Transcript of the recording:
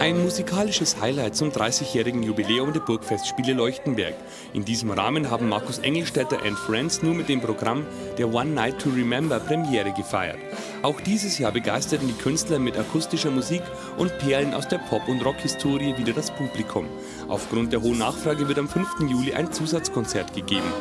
Ein musikalisches Highlight zum 30-jährigen Jubiläum der Burgfestspiele Leuchtenberg. In diesem Rahmen haben Markus Engelstädter and Friends nur mit dem Programm der One Night to Remember Premiere gefeiert. Auch dieses Jahr begeisterten die Künstler mit akustischer Musik und Perlen aus der Pop- und Rockhistorie wieder das Publikum. Aufgrund der hohen Nachfrage wird am 5. Juli ein Zusatzkonzert gegeben.